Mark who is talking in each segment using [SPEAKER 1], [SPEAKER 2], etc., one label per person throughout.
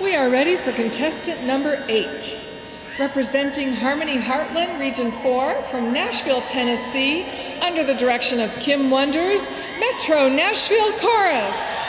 [SPEAKER 1] We are ready for contestant number eight. Representing Harmony Heartland, Region 4, from Nashville, Tennessee, under the direction of Kim Wonders, Metro Nashville Chorus.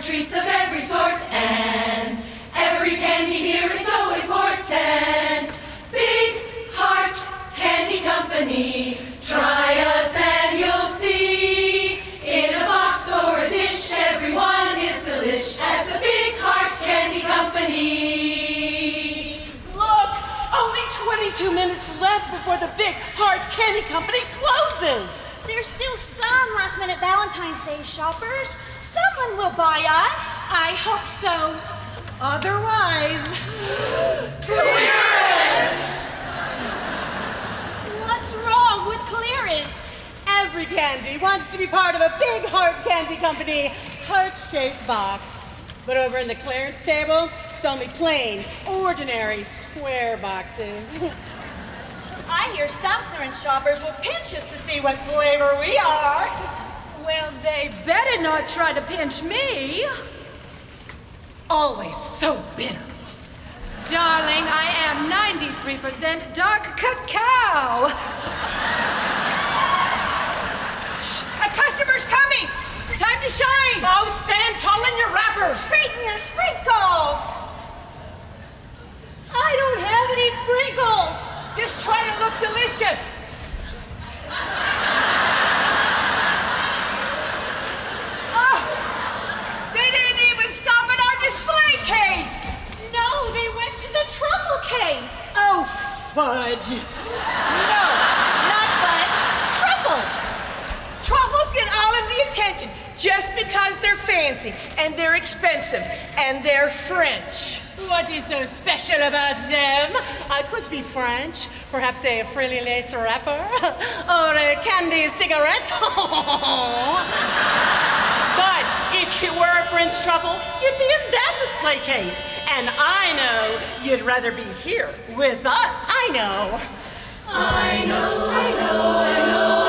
[SPEAKER 2] Chocolate treats of every sort, and every candy here is so important. Big Heart Candy Company. Try us and you'll see. In a box or a dish, everyone is delish at the Big Heart Candy Company.
[SPEAKER 3] Look, only 22 minutes left before the Big Heart Candy Company closes.
[SPEAKER 4] There's still some last minute Valentine's Day shoppers. Will buy us.
[SPEAKER 3] I hope so. Otherwise, clearance!
[SPEAKER 4] What's wrong with clearance?
[SPEAKER 3] every candy wants to be part of a Big Heart Candy Company heart-shaped box. But over in the clearance table, it's only plain, ordinary, square boxes.
[SPEAKER 4] I hear some clearance shoppers will pinch us to see what flavor we are.
[SPEAKER 5] Well, they better not try to pinch me.
[SPEAKER 3] Always so bitter.
[SPEAKER 5] Darling, I am 93% dark cacao. Shh, a customer's coming. Time to shine.
[SPEAKER 3] Oh, stand tall in your wrappers.
[SPEAKER 4] Straighten your sprinkles. I don't have any sprinkles.
[SPEAKER 5] Just try to look delicious.
[SPEAKER 3] Fudge. No, not fudge. Truffles.
[SPEAKER 5] Truffles get all of the attention just because they're fancy and they're expensive and they're French.
[SPEAKER 3] What is so special about them? I could be French, perhaps a frilly lace wrapper, or a candy cigarette. but if you were a French truffle, you'd be in that display case. And I know you'd rather be here with us. I know.
[SPEAKER 2] I know, I know, I know.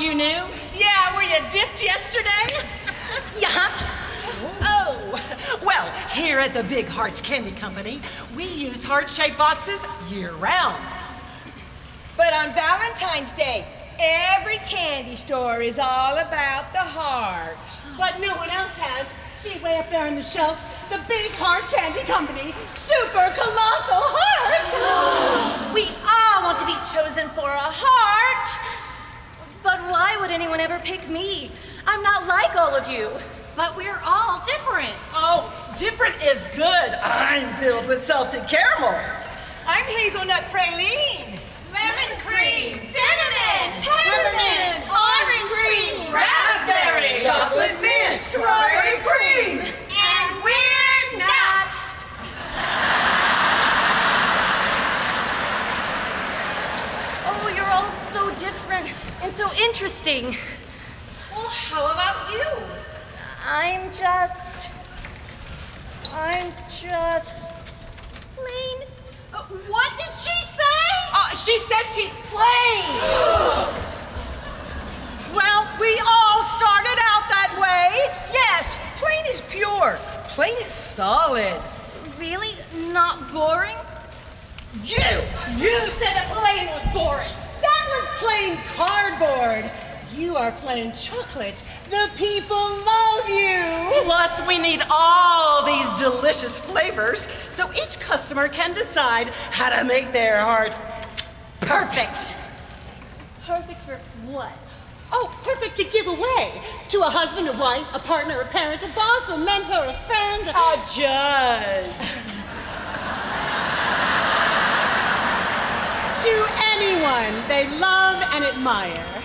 [SPEAKER 2] You
[SPEAKER 6] new?
[SPEAKER 3] Yeah, were you dipped yesterday?
[SPEAKER 4] Yeah.
[SPEAKER 6] Oh, well, here at the Big Hearts Candy Company, we use heart-shaped boxes year-round.
[SPEAKER 5] But on Valentine's Day, every candy store is all about the heart.
[SPEAKER 3] What no one else has. See way up there on the shelf, the Big Heart Candy Company Super Colossal Heart.
[SPEAKER 4] We all want to be chosen for a heart. But why would anyone ever pick me? I'm not like all of you.
[SPEAKER 6] But we're all different. Oh, different is good. I'm filled with salted caramel.
[SPEAKER 5] I'm hazelnut praline.
[SPEAKER 4] Lemon cream, cinnamon,
[SPEAKER 6] Peppermint,
[SPEAKER 4] orange cream,
[SPEAKER 6] raspberry, chocolate mint, strawberry cream.
[SPEAKER 4] and we're nuts. Oh, you're all so different and so interesting.
[SPEAKER 6] Well, how about you?
[SPEAKER 4] I'm just. I'm just. plain. Uh, what did she say?
[SPEAKER 6] Uh, she said she's plain. well, we all started out that way.
[SPEAKER 5] Yes, plain is pure. Plain is solid.
[SPEAKER 4] Really? Not boring?
[SPEAKER 6] You, you said that plain was boring.
[SPEAKER 3] That was plain cardboard. You are playing chocolate. The people love you.
[SPEAKER 6] Plus, we need all these delicious flavors so each customer can decide how to make their heart perfect.
[SPEAKER 4] Perfect for what?
[SPEAKER 3] Oh, perfect to give away to a husband, a wife, a partner, a parent, a boss, a mentor, a friend.
[SPEAKER 5] A judge.
[SPEAKER 3] to anyone they love and admire.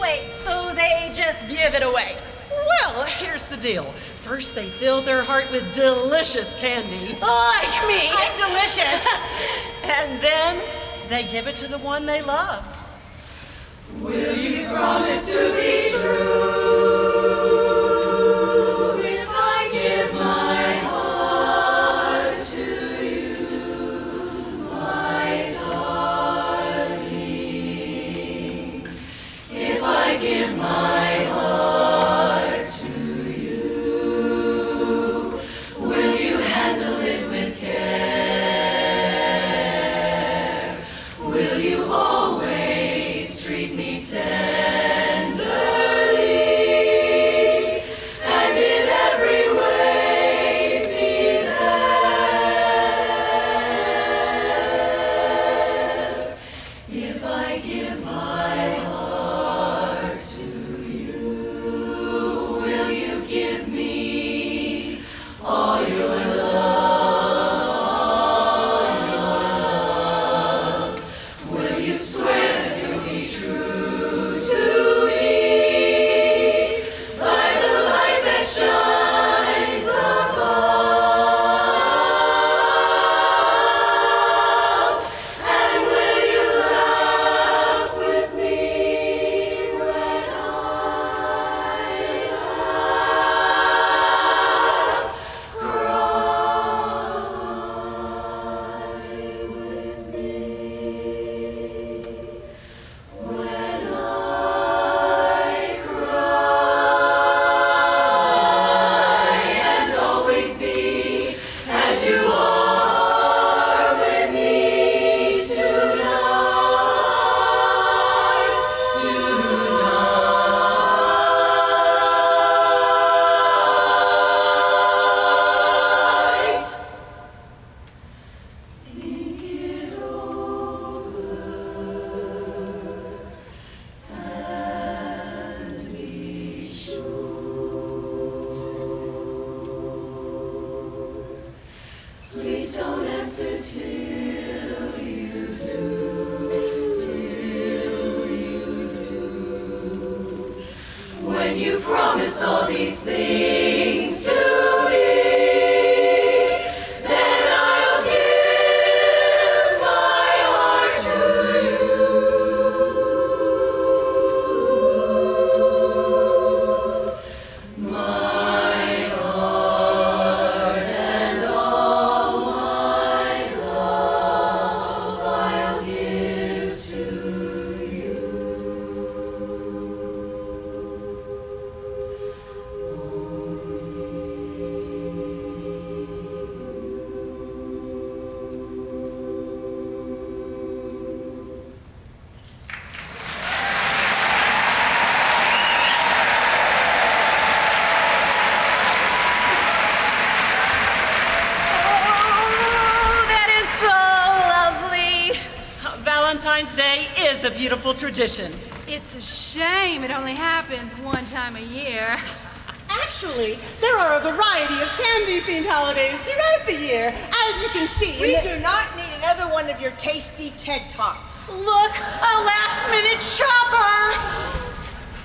[SPEAKER 4] Wait, so they just give it away?
[SPEAKER 6] Well, here's the deal. First, they fill their heart with delicious candy, like me.
[SPEAKER 4] I'm delicious.
[SPEAKER 6] and then they give it to the one they love.
[SPEAKER 2] Will you promise to be true.
[SPEAKER 6] A beautiful tradition.
[SPEAKER 7] It's a shame it only happens one time a year.
[SPEAKER 3] Actually, there are a variety of candy-themed holidays throughout the year, as you can see.
[SPEAKER 5] We do not need another one of your tasty TED Talks.
[SPEAKER 6] Look, a last-minute shopper!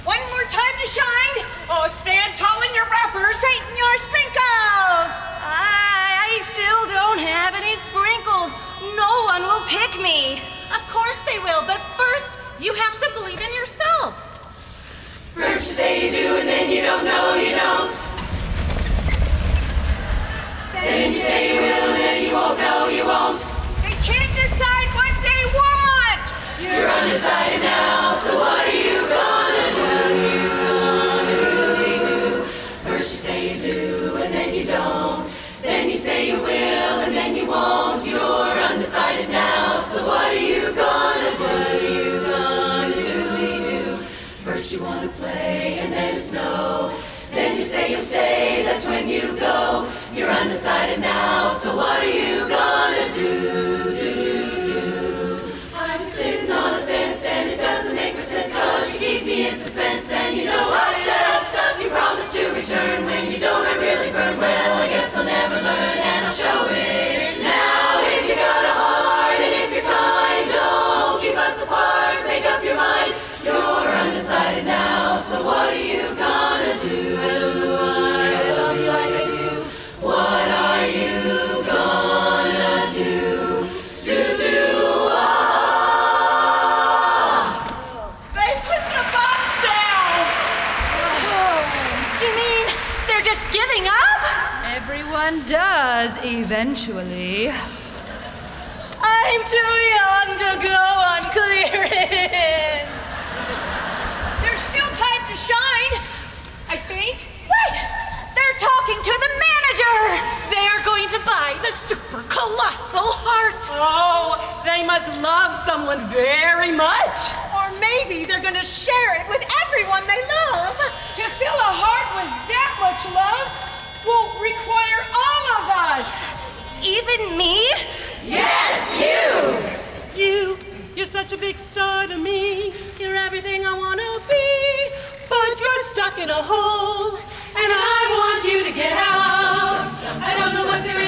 [SPEAKER 5] One more time to shine.
[SPEAKER 6] Oh, stand tall in your wrappers!
[SPEAKER 4] Straighten your sprinkles! I, I still don't have any sprinkles. No one will pick me.
[SPEAKER 6] Of course they will, but first, you have to believe in yourself.
[SPEAKER 2] First you say you do, and then you don't know you don't. Then you say you will, and then you won't know you won't.
[SPEAKER 5] They can't decide what they want.
[SPEAKER 2] You're undecided you wanna play, and then it's no. Then you say you'll stay, that's when you go. You're undecided now,
[SPEAKER 7] eventually.
[SPEAKER 4] I'm too young to go on clearance.
[SPEAKER 5] There's still time to shine. I think.
[SPEAKER 4] Wait! They're talking to the manager!
[SPEAKER 6] They are going to buy the super colossal heart. Oh, they must love someone very much.
[SPEAKER 3] Or maybe they're gonna share it with everyone they love.
[SPEAKER 5] To fill a heart with that much love will require all of us
[SPEAKER 4] even me?
[SPEAKER 2] Yes, you!
[SPEAKER 6] You, you're such a big star to me. You're everything I want to be. But you're stuck in a hole, and I want you to get out. I don't know what there is.